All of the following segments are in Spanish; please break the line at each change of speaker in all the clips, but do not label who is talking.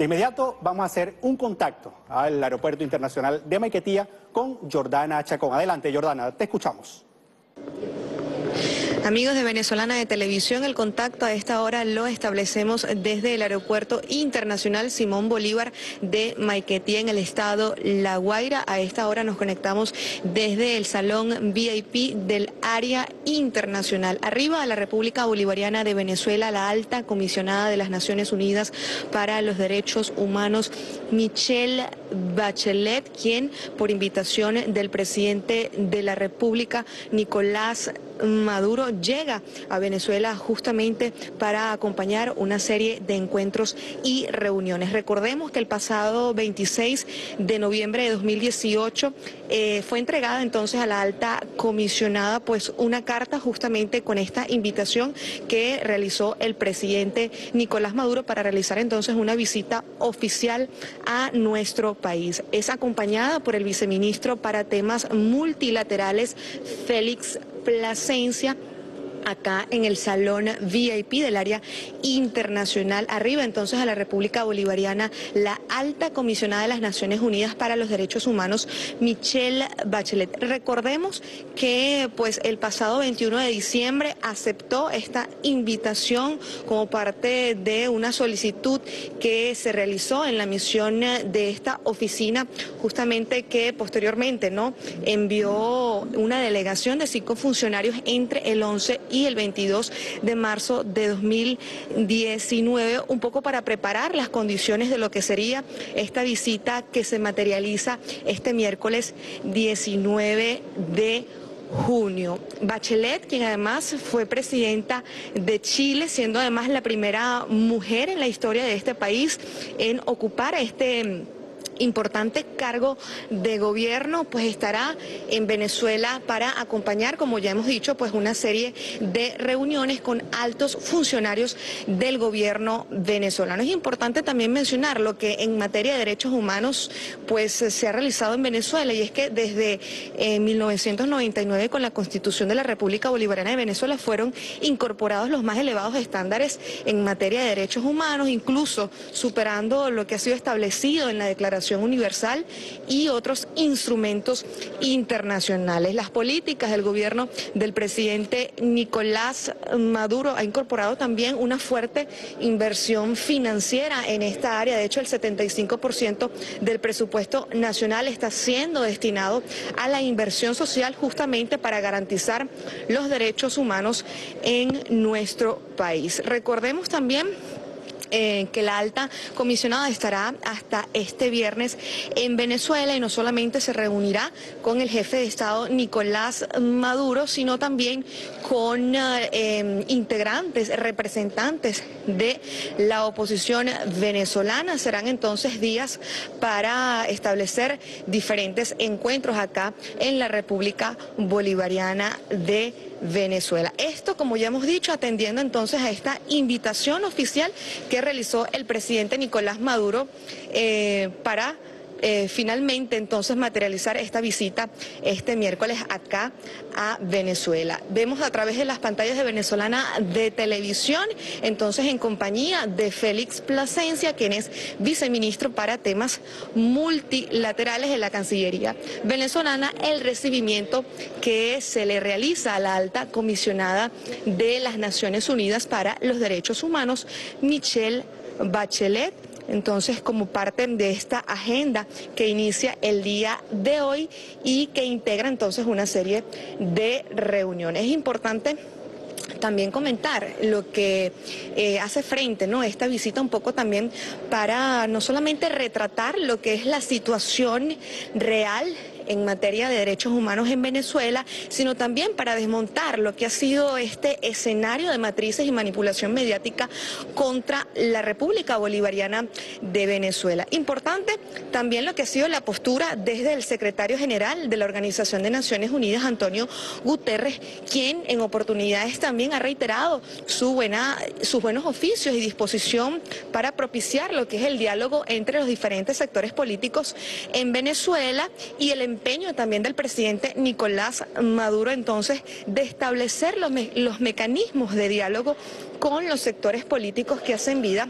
De inmediato vamos a hacer un contacto al Aeropuerto Internacional de Maiquetía con Jordana Chacón. Adelante, Jordana, te escuchamos.
Amigos de Venezolana de Televisión, el contacto a esta hora lo establecemos desde el Aeropuerto Internacional Simón Bolívar de Maiquetía en el estado La Guaira. A esta hora nos conectamos desde el Salón VIP del área internacional. Arriba a la República Bolivariana de Venezuela, la alta comisionada de las Naciones Unidas para los Derechos Humanos, Michelle Bachelet, quien por invitación del presidente de la República, Nicolás Maduro llega a Venezuela justamente para acompañar una serie de encuentros y reuniones. Recordemos que el pasado 26 de noviembre de 2018 eh, fue entregada entonces a la alta comisionada pues una carta justamente con esta invitación que realizó el presidente Nicolás Maduro para realizar entonces una visita oficial a nuestro país. Es acompañada por el viceministro para temas multilaterales Félix Plasencia acá en el salón VIP del área internacional. Arriba entonces a la República Bolivariana, la alta comisionada de las Naciones Unidas para los Derechos Humanos, Michelle Bachelet. Recordemos que pues el pasado 21 de diciembre aceptó esta invitación como parte de una solicitud que se realizó en la misión de esta oficina, justamente que posteriormente no envió una delegación de cinco funcionarios entre el 11 y el 22 de marzo de 2019, un poco para preparar las condiciones de lo que sería esta visita que se materializa este miércoles 19 de junio. Bachelet, quien además fue presidenta de Chile, siendo además la primera mujer en la historia de este país en ocupar este importante cargo de gobierno, pues estará en Venezuela para acompañar, como ya hemos dicho, pues una serie de reuniones con altos funcionarios del gobierno venezolano. Es importante también mencionar lo que en materia de derechos humanos pues se ha realizado en Venezuela y es que desde 1999 eh, con la Constitución de la República Bolivariana de Venezuela fueron incorporados los más elevados estándares en materia de derechos humanos, incluso superando lo que ha sido establecido en la Declaración Universal y otros instrumentos internacionales. Las políticas del gobierno del presidente Nicolás Maduro ha incorporado también una fuerte inversión financiera en esta área. De hecho, el 75% del presupuesto nacional está siendo destinado a la inversión social justamente para garantizar los derechos humanos en nuestro país. Recordemos también eh, que la alta comisionada estará hasta este viernes en Venezuela y no solamente se reunirá con el jefe de Estado Nicolás Maduro, sino también con eh, em, integrantes, representantes de la oposición venezolana. Serán entonces días para establecer diferentes encuentros acá en la República Bolivariana de Venezuela. Esto, como ya hemos dicho, atendiendo entonces a esta invitación oficial que realizó el presidente Nicolás Maduro eh, para eh, finalmente entonces materializar esta visita este miércoles acá a Venezuela. Vemos a través de las pantallas de Venezolana de televisión, entonces en compañía de Félix Plasencia, quien es viceministro para temas multilaterales de la Cancillería venezolana, el recibimiento que se le realiza a la alta comisionada de las Naciones Unidas para los Derechos Humanos, Michelle Bachelet entonces como parte de esta agenda que inicia el día de hoy y que integra entonces una serie de reuniones. Es importante también comentar lo que eh, hace frente, ¿no? Esta visita un poco también para no solamente retratar lo que es la situación real en materia de derechos humanos en Venezuela, sino también para desmontar lo que ha sido este escenario de matrices y manipulación mediática contra la República Bolivariana de Venezuela. Importante también lo que ha sido la postura desde el secretario general de la Organización de Naciones Unidas, Antonio Guterres, quien en oportunidades también ha reiterado su buena, sus buenos oficios y disposición para propiciar lo que es el diálogo entre los diferentes sectores políticos en Venezuela y el empeño también del presidente Nicolás Maduro entonces de establecer los, los mecanismos de diálogo con los sectores políticos que hacen vida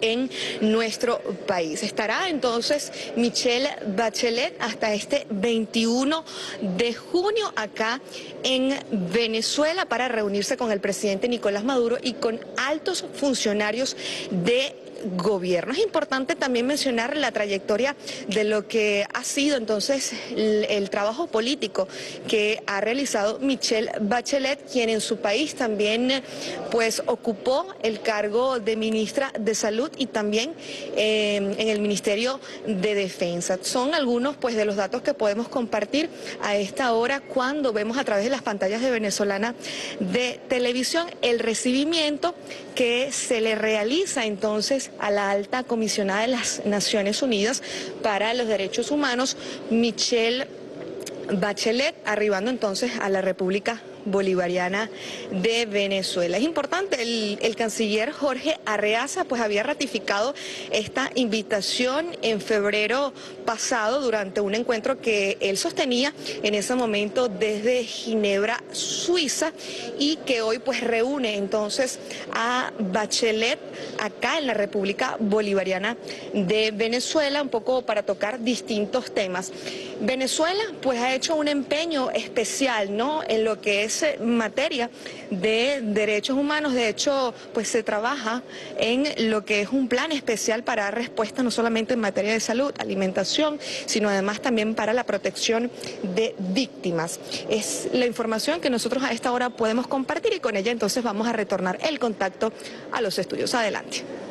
en nuestro país. Estará entonces Michelle Bachelet hasta este 21 de junio acá en Venezuela para reunirse con el presidente Nicolás Maduro y con altos funcionarios de gobierno. Es importante también mencionar la trayectoria de lo que ha sido entonces el, trabajo político que ha realizado Michelle Bachelet, quien en su país también pues ocupó el cargo de ministra de Salud y también eh, en el Ministerio de Defensa. Son algunos pues de los datos que podemos compartir a esta hora cuando vemos a través de las pantallas de venezolana de televisión el recibimiento que se le realiza entonces a la alta comisionada de las Naciones Unidas para los Derechos Humanos, Michelle Bachelet, arribando entonces a la República Bolivariana de Venezuela. Es importante, el, canciller Jorge Arreaza pues había ratificado esta invitación en febrero pasado durante un encuentro que él sostenía en ese momento desde Ginebra, Suiza, y que hoy pues reúne entonces a Bachelet acá en la República Bolivariana de Venezuela, un poco para tocar distintos temas. Venezuela pues ha hecho un empeño especial, ¿no? En lo que es materia de derechos humanos. De hecho, pues se trabaja en lo que es un plan especial para dar respuesta no solamente en materia de salud, alimentación, sino además también para la protección de víctimas. Es la información que nosotros a esta hora podemos compartir y con ella entonces vamos a retornar el contacto a los estudios. Adelante.